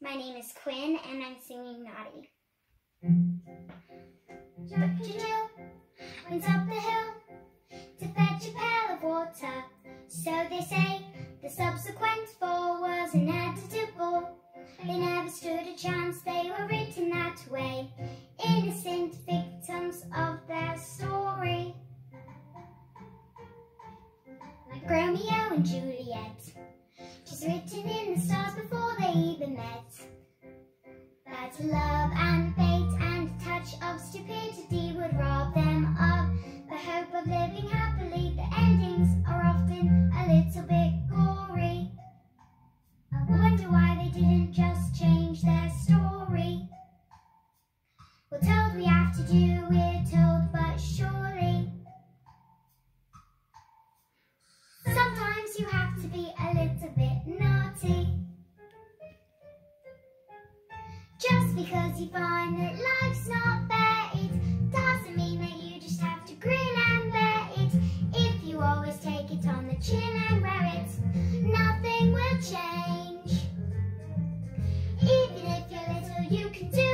My name is Quynn and I'm singing Naughty. Jill went up the hill to fetch a pail of water. So they say the subsequent fall was inevitable. They never stood a chance, they were written that way. Innocent victims of their story. Like Romeo and Juliet, just written in the stars Love and fate and touch of stupidity would rob them of the hope of living happily. The endings are often a little bit gory. I wonder why they didn't just change their story. Because you find that life's not fair, it doesn't mean that you just have to grin and bear it. If you always take it on the chin and wear it, nothing will change. Even if you're little, you can do